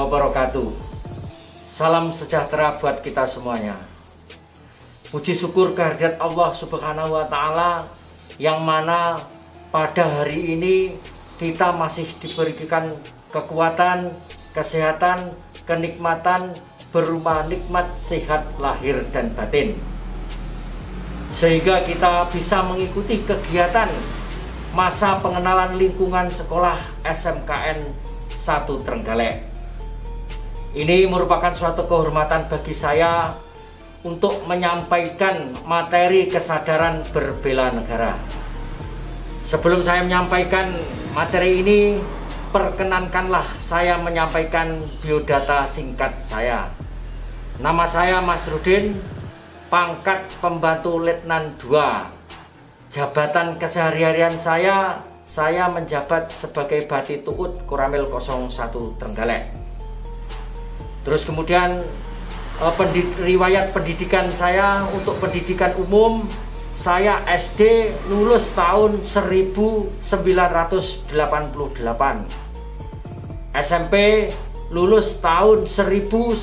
wabarakatuh. Salam sejahtera buat kita semuanya. Puji syukur kehadirat Allah Subhanahu wa taala yang mana pada hari ini kita masih diberikan kekuatan, kesehatan, kenikmatan berupa nikmat sehat lahir dan batin. Sehingga kita bisa mengikuti kegiatan masa pengenalan lingkungan sekolah SMKN 1 Trenggalek. Ini merupakan suatu kehormatan bagi saya untuk menyampaikan materi kesadaran berbela negara. Sebelum saya menyampaikan materi ini, perkenankanlah saya menyampaikan biodata singkat saya. Nama saya Mas Rudin, pangkat pembantu letnan 2 jabatan keseharian saya saya menjabat sebagai Bati Tuut Kuramil 01 Trenggalek. Terus kemudian eh, pendid riwayat pendidikan saya untuk pendidikan umum saya SD lulus tahun 1988. SMP lulus tahun 1991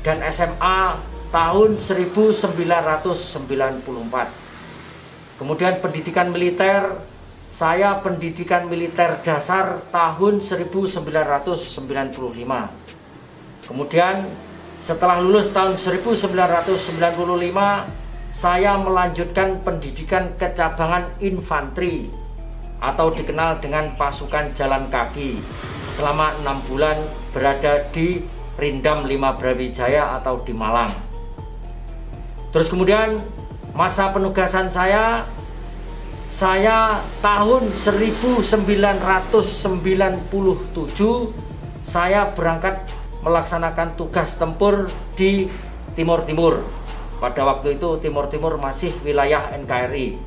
dan SMA tahun 1994. Kemudian pendidikan militer, saya pendidikan militer dasar tahun 1995. Kemudian setelah lulus tahun 1995, saya melanjutkan pendidikan kecabangan infanteri atau dikenal dengan pasukan jalan kaki selama enam bulan berada di Rindam 5 Brawijaya atau di Malang. Terus kemudian masa penugasan saya saya tahun 1997 saya berangkat melaksanakan tugas tempur di Timur Timur. Pada waktu itu Timur Timur masih wilayah NKRI.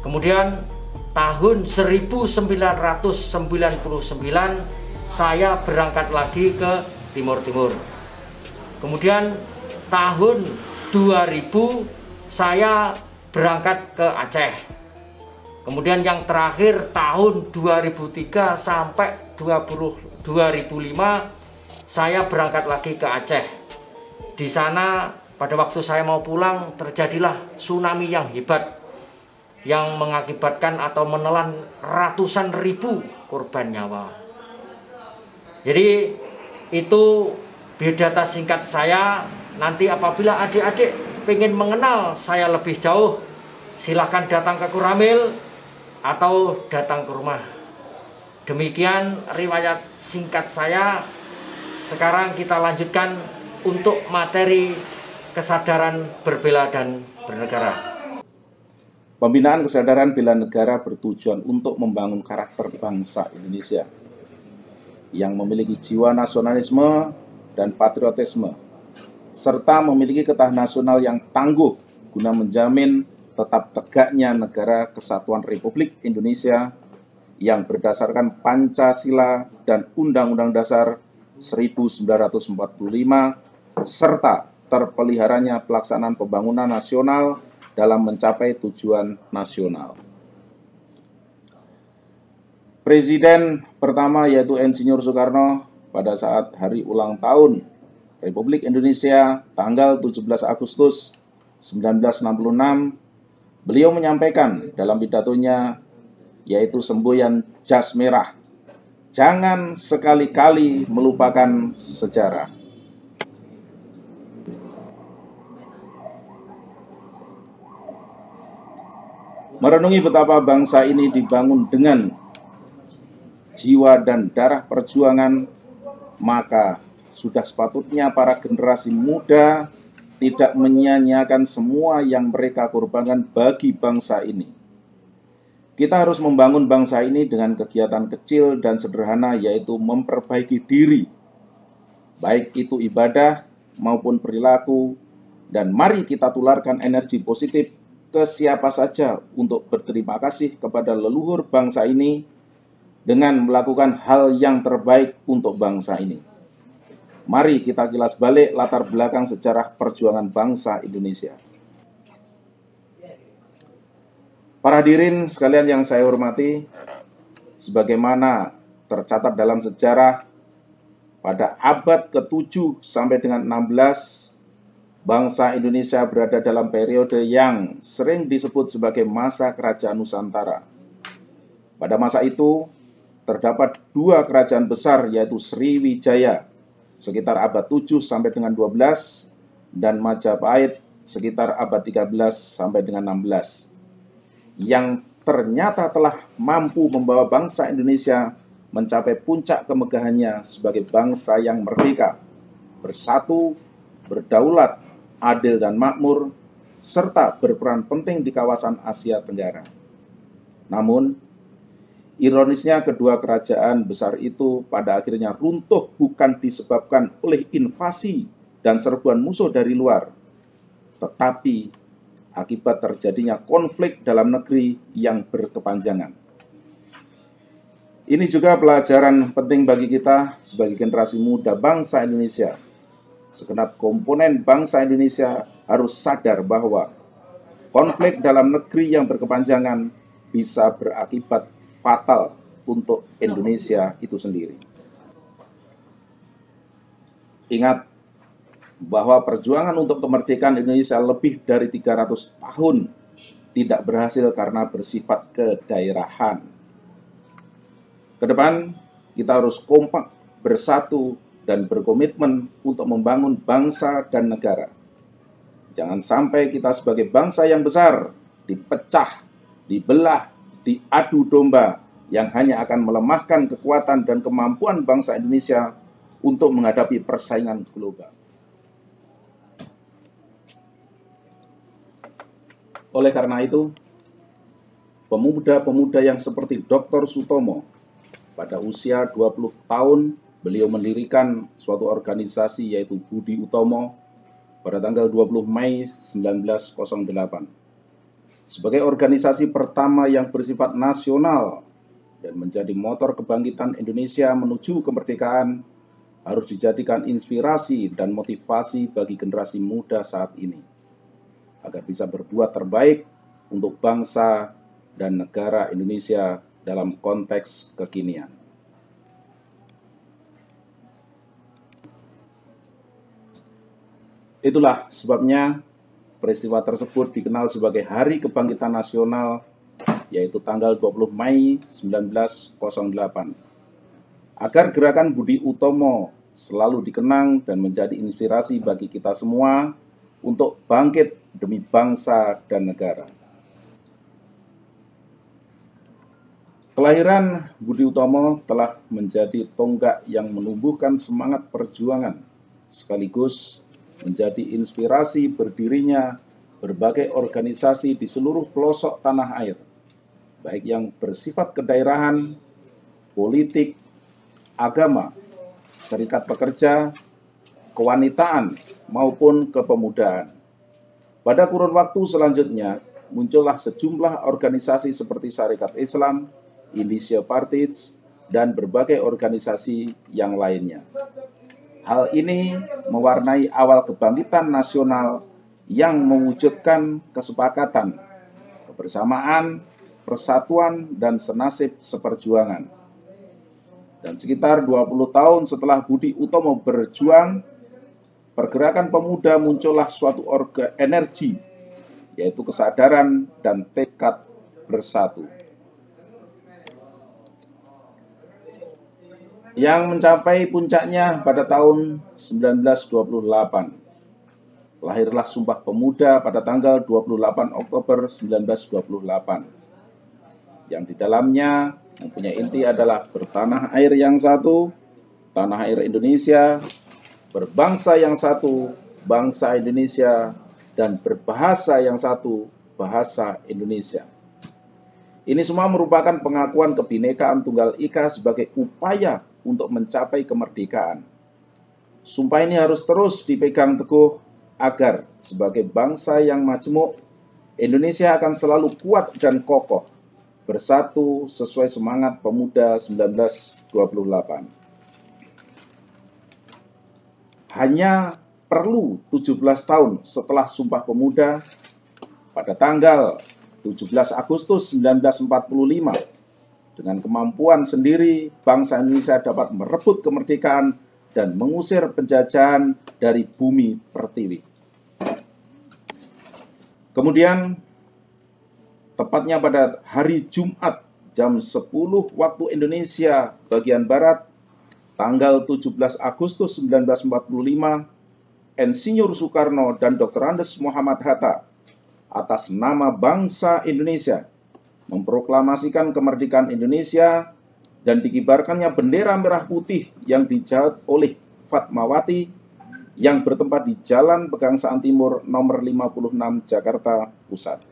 Kemudian tahun 1999 saya berangkat lagi ke Timur Timur. Kemudian tahun 2000 saya berangkat ke Aceh. Kemudian yang terakhir tahun 2003 sampai 20, 2005 saya berangkat lagi ke Aceh. Di sana pada waktu saya mau pulang terjadilah tsunami yang hebat yang mengakibatkan atau menelan ratusan ribu korban nyawa. Jadi itu biodata singkat saya Nanti apabila adik-adik ingin mengenal saya lebih jauh, silahkan datang ke Kuramil atau datang ke rumah. Demikian riwayat singkat saya. Sekarang kita lanjutkan untuk materi kesadaran berbela dan bernegara. Pembinaan kesadaran bela negara bertujuan untuk membangun karakter bangsa Indonesia yang memiliki jiwa nasionalisme dan patriotisme serta memiliki ketahanan nasional yang tangguh guna menjamin tetap tegaknya negara kesatuan Republik Indonesia yang berdasarkan Pancasila dan Undang-Undang Dasar 1945 serta terpeliharanya pelaksanaan pembangunan nasional dalam mencapai tujuan nasional. Presiden pertama yaitu Insinyur Soekarno pada saat hari ulang tahun Republik Indonesia tanggal 17 Agustus 1966, beliau menyampaikan dalam pidatonya yaitu semboyan jas merah. Jangan sekali-kali melupakan sejarah. Merenungi betapa bangsa ini dibangun dengan jiwa dan darah perjuangan, maka sudah sepatutnya para generasi muda tidak menyia-nyiakan semua yang mereka korbankan bagi bangsa ini. Kita harus membangun bangsa ini dengan kegiatan kecil dan sederhana yaitu memperbaiki diri. Baik itu ibadah maupun perilaku dan mari kita tularkan energi positif ke siapa saja untuk berterima kasih kepada leluhur bangsa ini dengan melakukan hal yang terbaik untuk bangsa ini. Mari kita kilas balik latar belakang sejarah perjuangan bangsa Indonesia. Para hadirin sekalian yang saya hormati, sebagaimana tercatat dalam sejarah pada abad ke-7 sampai dengan 16 bangsa Indonesia berada dalam periode yang sering disebut sebagai masa kerajaan Nusantara. Pada masa itu, terdapat dua kerajaan besar yaitu Sriwijaya sekitar abad 7 sampai dengan 12 dan Majapahit sekitar abad 13 sampai dengan 16 yang ternyata telah mampu membawa bangsa Indonesia mencapai puncak kemegahannya sebagai bangsa yang merdeka, bersatu, berdaulat, adil dan makmur, serta berperan penting di kawasan Asia Tenggara. Namun, Ironisnya kedua kerajaan besar itu pada akhirnya runtuh bukan disebabkan oleh invasi dan serbuan musuh dari luar, tetapi akibat terjadinya konflik dalam negeri yang berkepanjangan. Ini juga pelajaran penting bagi kita sebagai generasi muda bangsa Indonesia. Segenap komponen bangsa Indonesia harus sadar bahwa konflik dalam negeri yang berkepanjangan bisa berakibat fatal untuk Indonesia itu sendiri. Ingat bahwa perjuangan untuk kemerdekaan Indonesia lebih dari 300 tahun tidak berhasil karena bersifat kedaerahan. Ke depan kita harus kompak, bersatu, dan berkomitmen untuk membangun bangsa dan negara. Jangan sampai kita sebagai bangsa yang besar dipecah, dibelah, diadu domba yang hanya akan melemahkan kekuatan dan kemampuan bangsa Indonesia untuk menghadapi persaingan global. Oleh karena itu, pemuda-pemuda yang seperti Dr. Sutomo pada usia 20 tahun beliau mendirikan suatu organisasi yaitu Budi Utomo pada tanggal 20 Mei 1908 sebagai organisasi pertama yang bersifat nasional dan menjadi motor kebangkitan Indonesia menuju kemerdekaan harus dijadikan inspirasi dan motivasi bagi generasi muda saat ini agar bisa berbuat terbaik untuk bangsa dan negara Indonesia dalam konteks kekinian. Itulah sebabnya Peristiwa tersebut dikenal sebagai Hari Kebangkitan Nasional, yaitu tanggal 20 Mei 1908. Agar gerakan Budi Utomo selalu dikenang dan menjadi inspirasi bagi kita semua untuk bangkit demi bangsa dan negara. Kelahiran Budi Utomo telah menjadi tonggak yang menumbuhkan semangat perjuangan sekaligus menjadi inspirasi berdirinya berbagai organisasi di seluruh pelosok tanah air, baik yang bersifat kedaerahan, politik, agama, serikat pekerja, kewanitaan, maupun kepemudaan. Pada kurun waktu selanjutnya, muncullah sejumlah organisasi seperti Syarikat Islam, Indonesia Parties, dan berbagai organisasi yang lainnya. Hal ini mewarnai awal kebangkitan nasional yang mewujudkan kesepakatan, kebersamaan, persatuan, dan senasib seperjuangan. Dan sekitar 20 tahun setelah Budi Utomo berjuang, pergerakan pemuda muncullah suatu orga energi, yaitu kesadaran dan tekad bersatu. Yang mencapai puncaknya pada tahun 1928. Lahirlah Sumpah Pemuda pada tanggal 28 Oktober 1928. Yang di dalamnya mempunyai inti adalah bertanah air yang satu, tanah air Indonesia, berbangsa yang satu, bangsa Indonesia, dan berbahasa yang satu, bahasa Indonesia. Ini semua merupakan pengakuan kebinekaan Tunggal Ika sebagai upaya untuk mencapai kemerdekaan. Sumpah ini harus terus dipegang teguh agar sebagai bangsa yang majemuk, Indonesia akan selalu kuat dan kokoh, bersatu sesuai semangat pemuda 1928. Hanya perlu 17 tahun setelah Sumpah Pemuda pada tanggal 17 Agustus 1945 Dengan kemampuan sendiri, bangsa Indonesia dapat merebut kemerdekaan dan mengusir penjajahan dari bumi pertiwi. Kemudian, tepatnya pada hari Jumat jam 10 waktu Indonesia bagian Barat, tanggal 17 Agustus 1945, Insinyur Soekarno dan Dr. Andes Muhammad Hatta atas nama bangsa Indonesia memproklamasikan kemerdekaan Indonesia dan dikibarkannya bendera merah putih yang dijahit oleh Fatmawati yang bertempat di Jalan Pegangsaan Timur nomor 56 Jakarta Pusat.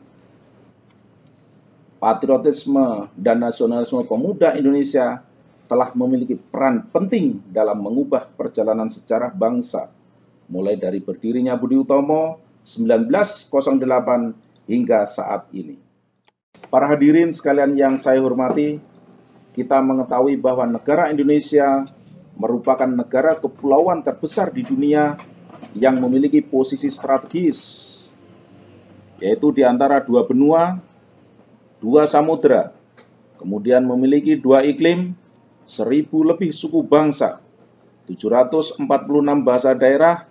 Patriotisme dan nasionalisme pemuda Indonesia telah memiliki peran penting dalam mengubah perjalanan sejarah bangsa, mulai dari berdirinya Budi Utomo 1908 hingga saat ini. Para hadirin sekalian yang saya hormati, kita mengetahui bahwa negara Indonesia merupakan negara kepulauan terbesar di dunia yang memiliki posisi strategis, yaitu di antara dua benua, dua samudera, kemudian memiliki dua iklim, seribu lebih suku bangsa, 746 bahasa daerah,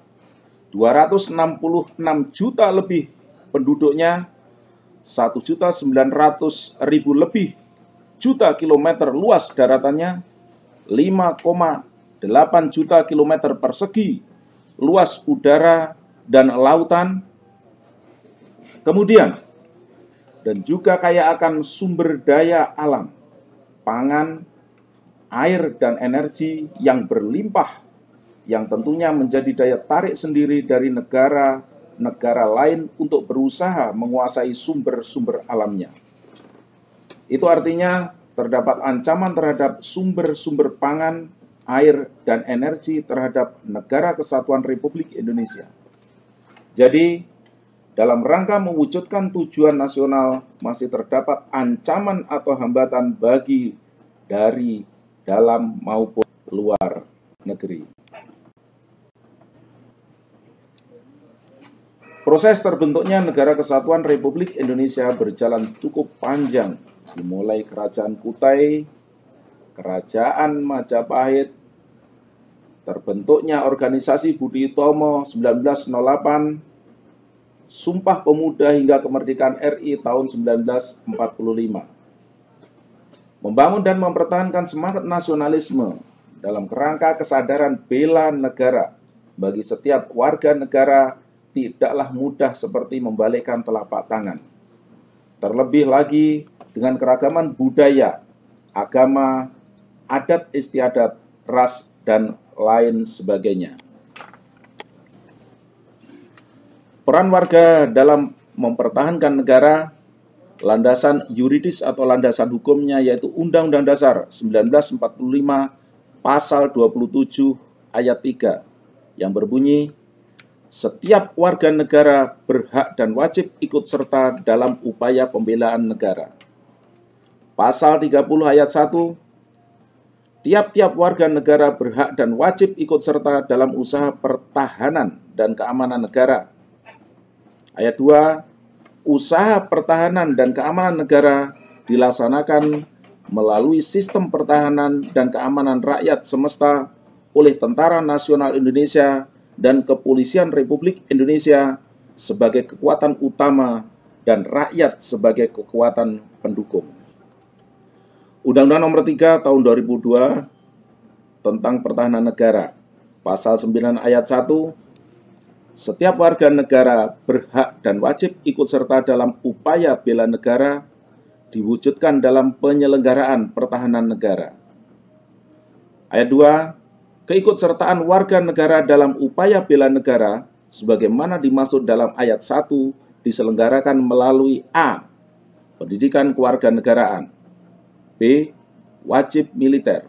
266 juta lebih penduduknya, 1.900.000 lebih juta kilometer luas daratannya, 5,8 juta kilometer persegi luas udara dan lautan. Kemudian, dan juga kaya akan sumber daya alam, pangan, air, dan energi yang berlimpah yang tentunya menjadi daya tarik sendiri dari negara-negara lain untuk berusaha menguasai sumber-sumber alamnya. Itu artinya terdapat ancaman terhadap sumber-sumber pangan, air, dan energi terhadap negara kesatuan Republik Indonesia. Jadi, dalam rangka mewujudkan tujuan nasional masih terdapat ancaman atau hambatan bagi dari dalam maupun luar negeri. Proses terbentuknya Negara Kesatuan Republik Indonesia berjalan cukup panjang, dimulai Kerajaan Kutai, Kerajaan Majapahit, terbentuknya organisasi Budi Utomo 1908, Sumpah Pemuda hingga kemerdekaan RI tahun 1945. Membangun dan mempertahankan semangat nasionalisme dalam kerangka kesadaran bela negara bagi setiap warga negara tidaklah mudah seperti membalikkan telapak tangan. Terlebih lagi dengan keragaman budaya, agama, adat istiadat, ras, dan lain sebagainya. Peran warga dalam mempertahankan negara, landasan yuridis atau landasan hukumnya yaitu Undang-Undang Dasar 1945 Pasal 27 ayat 3 yang berbunyi setiap warga negara berhak dan wajib ikut serta dalam upaya pembelaan negara. Pasal 30 ayat 1 Tiap-tiap warga negara berhak dan wajib ikut serta dalam usaha pertahanan dan keamanan negara. Ayat 2 Usaha pertahanan dan keamanan negara dilaksanakan melalui sistem pertahanan dan keamanan rakyat semesta oleh Tentara Nasional Indonesia dan Kepolisian Republik Indonesia sebagai kekuatan utama dan rakyat sebagai kekuatan pendukung. Undang-Undang Nomor 3 Tahun 2002 tentang Pertahanan Negara, Pasal 9 Ayat 1, setiap warga negara berhak dan wajib ikut serta dalam upaya bela negara diwujudkan dalam penyelenggaraan pertahanan negara. Ayat 2, keikutsertaan warga negara dalam upaya bela negara sebagaimana dimaksud dalam ayat 1 diselenggarakan melalui A. Pendidikan kewarganegaraan B. Wajib militer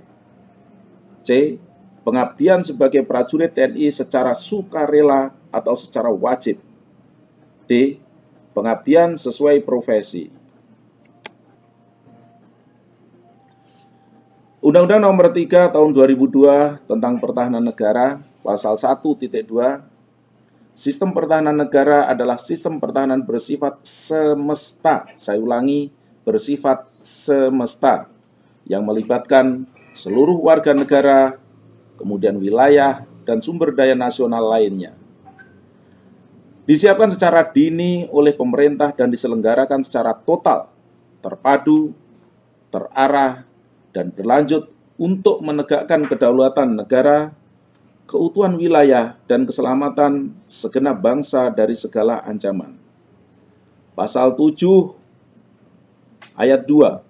C. Pengabdian sebagai prajurit TNI secara sukarela atau secara wajib D. Pengabdian sesuai profesi Undang-Undang Nomor 3 Tahun 2002 tentang Pertahanan Negara Pasal 1.2 Sistem pertahanan negara adalah sistem pertahanan bersifat semesta. Saya ulangi, bersifat semesta yang melibatkan seluruh warga negara, kemudian wilayah, dan sumber daya nasional lainnya. Disiapkan secara dini oleh pemerintah dan diselenggarakan secara total, terpadu, terarah, dan berlanjut untuk menegakkan kedaulatan negara, keutuhan wilayah, dan keselamatan segenap bangsa dari segala ancaman. Pasal 7 ayat 2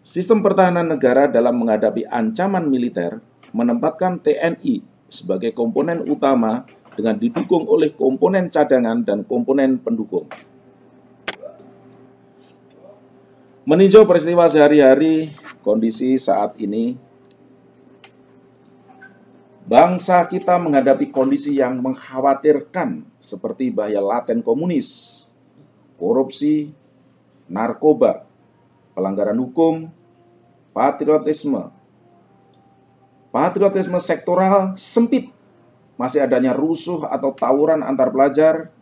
Sistem pertahanan negara dalam menghadapi ancaman militer menempatkan TNI sebagai komponen utama dengan didukung oleh komponen cadangan dan komponen pendukung. Meninjau peristiwa sehari-hari, kondisi saat ini, bangsa kita menghadapi kondisi yang mengkhawatirkan seperti bahaya laten komunis, korupsi, narkoba, pelanggaran hukum, patriotisme. Patriotisme sektoral sempit, masih adanya rusuh atau tawuran antar pelajar,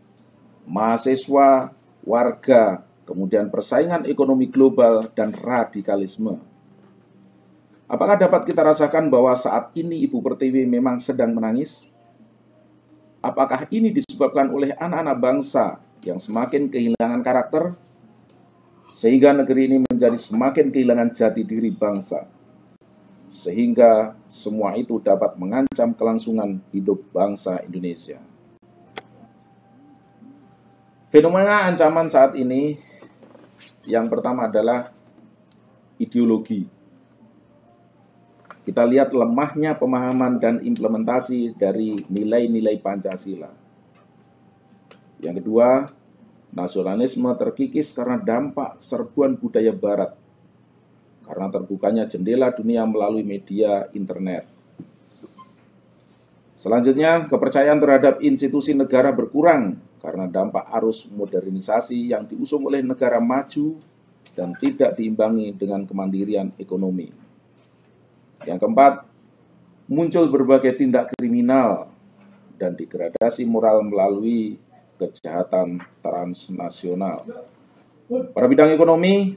mahasiswa, warga, kemudian persaingan ekonomi global, dan radikalisme. Apakah dapat kita rasakan bahwa saat ini Ibu Pertiwi memang sedang menangis? Apakah ini disebabkan oleh anak-anak bangsa yang semakin kehilangan karakter, sehingga negeri ini menjadi semakin kehilangan jati diri bangsa, sehingga semua itu dapat mengancam kelangsungan hidup bangsa Indonesia. Fenomena ancaman saat ini yang pertama adalah ideologi. Kita lihat lemahnya pemahaman dan implementasi dari nilai-nilai Pancasila. Yang kedua, nasionalisme terkikis karena dampak serbuan budaya barat. Karena terbukanya jendela dunia melalui media internet. Selanjutnya, kepercayaan terhadap institusi negara berkurang karena dampak arus modernisasi yang diusung oleh negara maju dan tidak diimbangi dengan kemandirian ekonomi. Yang keempat, muncul berbagai tindak kriminal dan degradasi moral melalui kejahatan transnasional. Pada bidang ekonomi,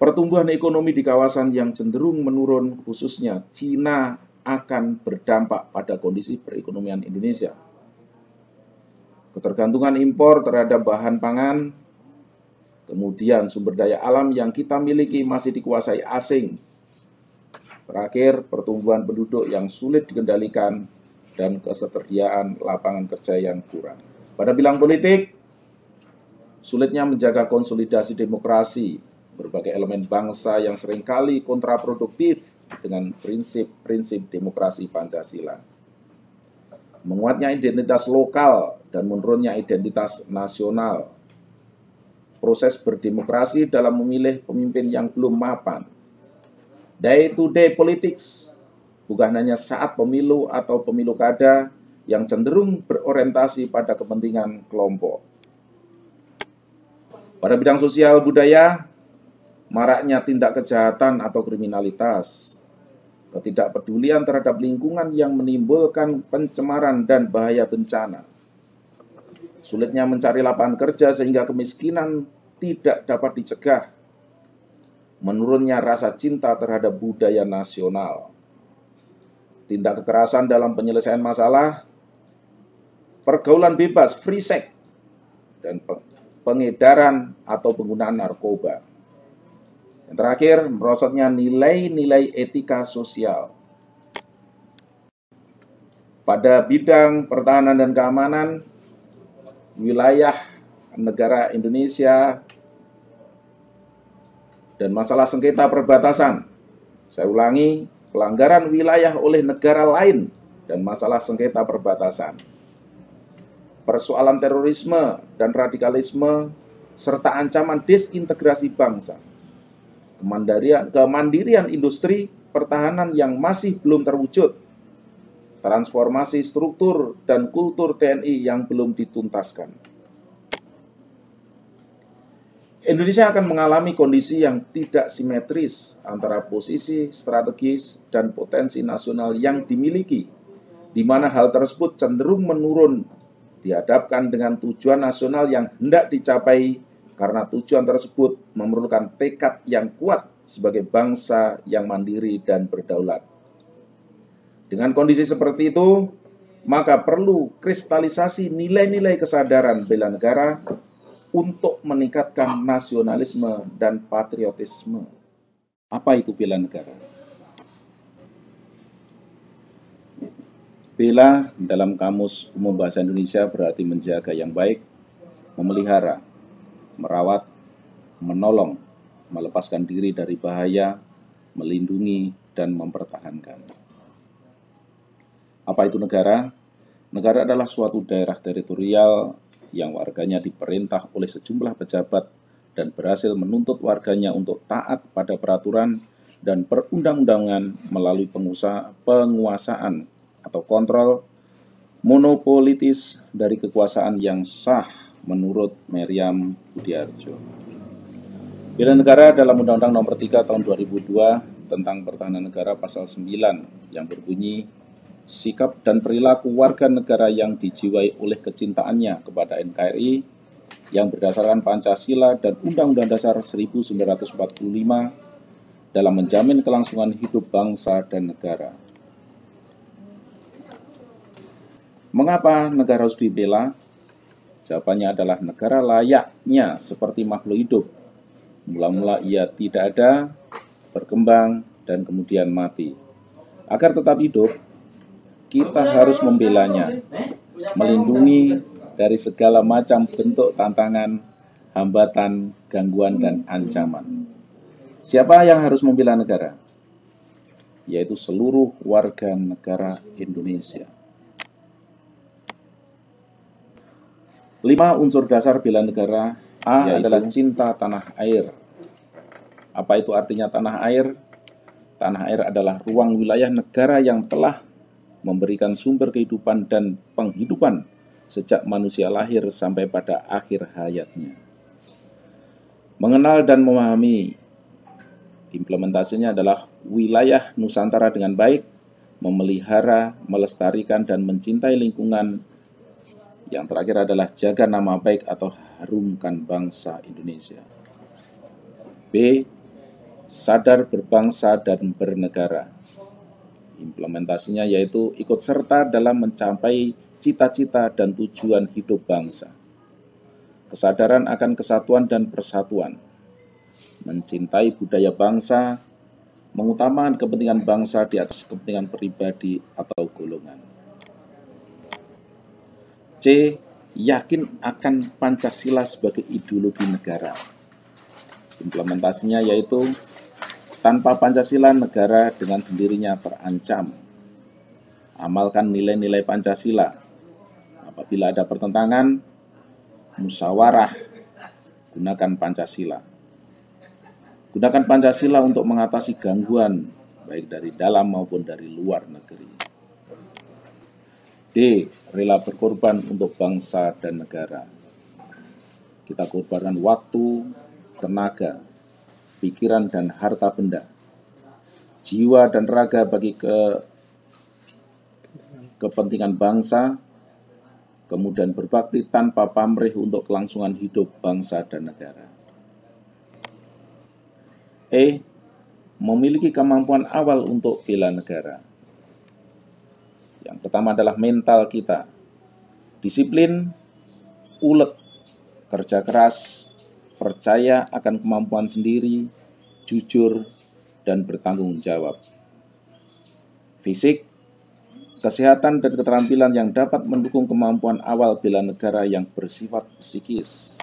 pertumbuhan ekonomi di kawasan yang cenderung menurun khususnya Cina akan berdampak pada kondisi perekonomian Indonesia. Ketergantungan impor terhadap bahan pangan, kemudian sumber daya alam yang kita miliki masih dikuasai asing, Terakhir, pertumbuhan penduduk yang sulit dikendalikan dan ketersediaan lapangan kerja yang kurang. Pada bilang politik, sulitnya menjaga konsolidasi demokrasi, berbagai elemen bangsa yang sering kali kontraproduktif dengan prinsip-prinsip demokrasi Pancasila. Menguatnya identitas lokal dan menurunnya identitas nasional. Proses berdemokrasi dalam memilih pemimpin yang belum mapan day to day politics, bukan hanya saat pemilu atau pemilu kada yang cenderung berorientasi pada kepentingan kelompok. Pada bidang sosial budaya, maraknya tindak kejahatan atau kriminalitas, ketidakpedulian terhadap lingkungan yang menimbulkan pencemaran dan bahaya bencana, sulitnya mencari lapangan kerja sehingga kemiskinan tidak dapat dicegah menurunnya rasa cinta terhadap budaya nasional, tindak kekerasan dalam penyelesaian masalah, pergaulan bebas, free sex, dan pengedaran atau penggunaan narkoba. Yang terakhir, merosotnya nilai-nilai etika sosial. Pada bidang pertahanan dan keamanan, wilayah negara Indonesia dan masalah sengketa perbatasan. Saya ulangi, pelanggaran wilayah oleh negara lain dan masalah sengketa perbatasan. Persoalan terorisme dan radikalisme serta ancaman disintegrasi bangsa. Kemandirian, kemandirian industri pertahanan yang masih belum terwujud. Transformasi struktur dan kultur TNI yang belum dituntaskan Indonesia akan mengalami kondisi yang tidak simetris antara posisi strategis dan potensi nasional yang dimiliki, di mana hal tersebut cenderung menurun dihadapkan dengan tujuan nasional yang hendak dicapai karena tujuan tersebut memerlukan tekad yang kuat sebagai bangsa yang mandiri dan berdaulat. Dengan kondisi seperti itu, maka perlu kristalisasi nilai-nilai kesadaran bela negara untuk meningkatkan nasionalisme dan patriotisme. Apa itu bela negara? Bela dalam Kamus Umum Bahasa Indonesia berarti menjaga yang baik, memelihara, merawat, menolong, melepaskan diri dari bahaya, melindungi, dan mempertahankan. Apa itu negara? Negara adalah suatu daerah teritorial yang warganya diperintah oleh sejumlah pejabat dan berhasil menuntut warganya untuk taat pada peraturan dan perundang-undangan melalui pengusaha, penguasaan atau kontrol monopolitis dari kekuasaan yang sah menurut Meriam Budiarjo. Bela negara dalam Undang-Undang Nomor 3 Tahun 2002 tentang Pertahanan Negara Pasal 9 yang berbunyi sikap dan perilaku warga negara yang dijiwai oleh kecintaannya kepada NKRI yang berdasarkan Pancasila dan Undang-Undang Dasar 1945 dalam menjamin kelangsungan hidup bangsa dan negara. Mengapa negara harus dibela? Jawabannya adalah negara layaknya seperti makhluk hidup. Mula-mula ia tidak ada, berkembang, dan kemudian mati. Agar tetap hidup, kita harus membelanya, melindungi dari segala macam bentuk tantangan, hambatan, gangguan, dan ancaman. Siapa yang harus membela negara? Yaitu seluruh warga negara Indonesia. Lima unsur dasar bela negara A Yaitu. adalah cinta tanah air. Apa itu artinya tanah air? Tanah air adalah ruang wilayah negara yang telah memberikan sumber kehidupan dan penghidupan sejak manusia lahir sampai pada akhir hayatnya. Mengenal dan memahami implementasinya adalah wilayah Nusantara dengan baik, memelihara, melestarikan, dan mencintai lingkungan yang terakhir adalah jaga nama baik atau harumkan bangsa Indonesia. B. Sadar berbangsa dan bernegara. Implementasinya yaitu ikut serta dalam mencapai cita-cita dan tujuan hidup bangsa. Kesadaran akan kesatuan dan persatuan. Mencintai budaya bangsa, mengutamakan kepentingan bangsa di atas kepentingan pribadi atau golongan. C. Yakin akan Pancasila sebagai ideologi negara. Implementasinya yaitu tanpa Pancasila negara dengan sendirinya terancam. Amalkan nilai-nilai Pancasila. Apabila ada pertentangan, musyawarah, gunakan Pancasila. Gunakan Pancasila untuk mengatasi gangguan baik dari dalam maupun dari luar negeri. D. Rela berkorban untuk bangsa dan negara. Kita korbankan waktu, tenaga, pikiran, dan harta benda. Jiwa dan raga bagi ke kepentingan bangsa, kemudian berbakti tanpa pamrih untuk kelangsungan hidup bangsa dan negara. E. Memiliki kemampuan awal untuk bela negara yang pertama adalah mental kita. Disiplin, ulet, kerja keras, percaya akan kemampuan sendiri, jujur, dan bertanggung jawab. Fisik, kesehatan dan keterampilan yang dapat mendukung kemampuan awal bela negara yang bersifat psikis.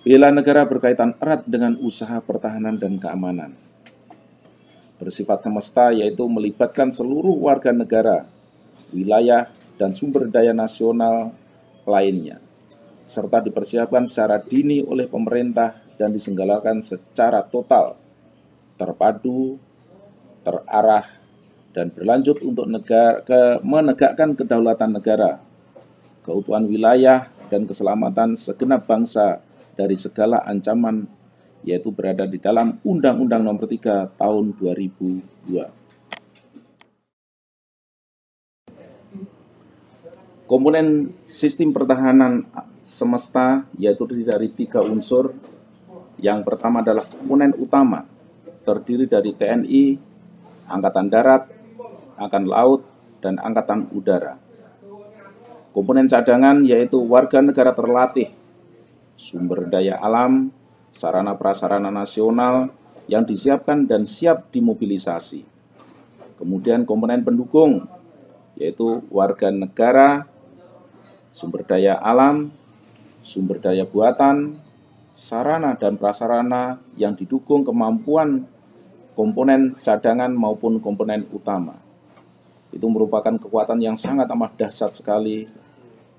Bela negara berkaitan erat dengan usaha pertahanan dan keamanan bersifat semesta yaitu melibatkan seluruh warga negara, wilayah, dan sumber daya nasional lainnya, serta dipersiapkan secara dini oleh pemerintah dan disenggalakan secara total, terpadu, terarah, dan berlanjut untuk negara, ke, menegakkan kedaulatan negara, keutuhan wilayah, dan keselamatan segenap bangsa dari segala ancaman yaitu berada di dalam Undang-Undang Nomor 3 Tahun 2002. Komponen sistem pertahanan semesta yaitu dari tiga unsur. Yang pertama adalah komponen utama, terdiri dari TNI, Angkatan Darat, Angkatan Laut, dan Angkatan Udara. Komponen cadangan yaitu warga negara terlatih, sumber daya alam, sarana prasarana nasional yang disiapkan dan siap dimobilisasi. Kemudian komponen pendukung yaitu warga negara, sumber daya alam, sumber daya buatan, sarana dan prasarana yang didukung kemampuan komponen cadangan maupun komponen utama. Itu merupakan kekuatan yang sangat amat dahsyat sekali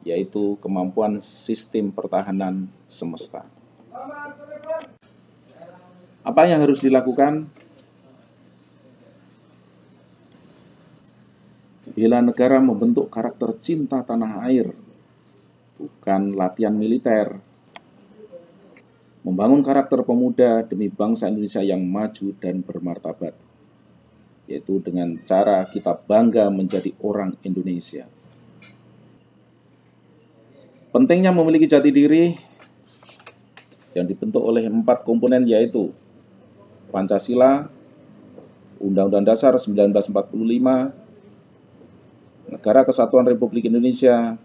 yaitu kemampuan sistem pertahanan semesta. Apa yang harus dilakukan? Bela negara membentuk karakter cinta tanah air, bukan latihan militer. Membangun karakter pemuda demi bangsa Indonesia yang maju dan bermartabat, yaitu dengan cara kita bangga menjadi orang Indonesia. Pentingnya memiliki jati diri yang dibentuk oleh empat komponen yaitu Pancasila, Undang-Undang Dasar 1945, Negara Kesatuan Republik Indonesia,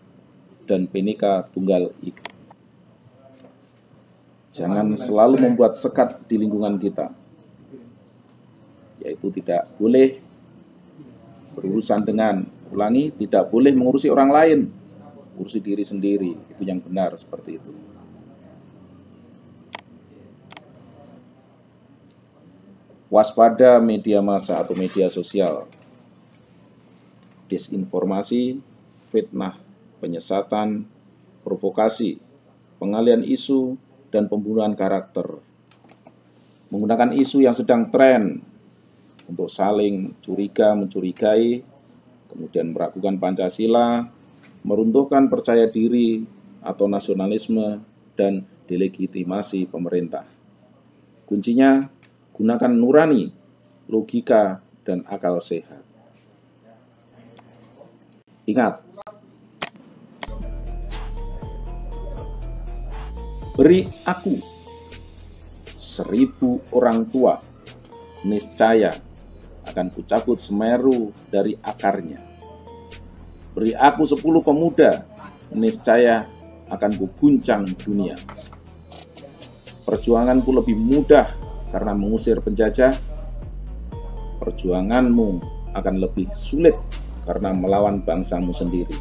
dan Bhinneka Tunggal Ika. Jangan selalu membuat sekat di lingkungan kita, yaitu tidak boleh berurusan dengan, ulangi, tidak boleh mengurusi orang lain, kursi diri sendiri. Itu yang benar seperti itu. Waspada media massa atau media sosial. Disinformasi, fitnah, penyesatan, provokasi, pengalian isu, dan pembunuhan karakter. Menggunakan isu yang sedang tren untuk saling curiga, mencurigai, kemudian meragukan Pancasila, meruntuhkan percaya diri atau nasionalisme dan delegitimasi pemerintah. Kuncinya, gunakan nurani, logika, dan akal sehat. Ingat, beri aku seribu orang tua, niscaya akan kucabut semeru dari akarnya Beri aku sepuluh pemuda, niscaya akan kuguncang dunia. Perjuanganku lebih mudah karena mengusir penjajah. Perjuanganmu akan lebih sulit karena melawan bangsamu sendiri.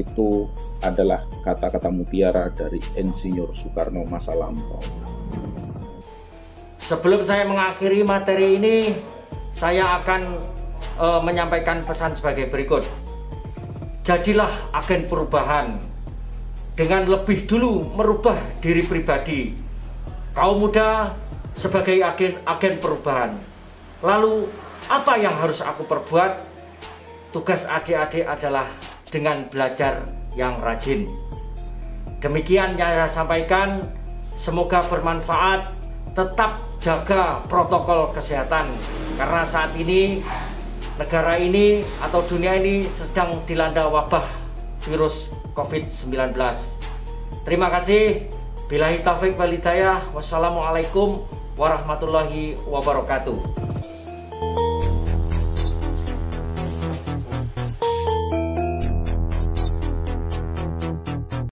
Itu adalah kata-kata mutiara dari Insinyur Soekarno masa lampau. Sebelum saya mengakhiri materi ini, saya akan uh, menyampaikan pesan sebagai berikut jadilah agen perubahan dengan lebih dulu merubah diri pribadi. Kaum muda sebagai agen agen perubahan. Lalu apa yang harus aku perbuat? Tugas adik-adik adalah dengan belajar yang rajin. Demikian yang saya sampaikan. Semoga bermanfaat. Tetap jaga protokol kesehatan karena saat ini negara ini atau dunia ini sedang dilanda wabah virus COVID-19. Terima kasih. Bilahi taufik walidayah. Wassalamualaikum warahmatullahi wabarakatuh.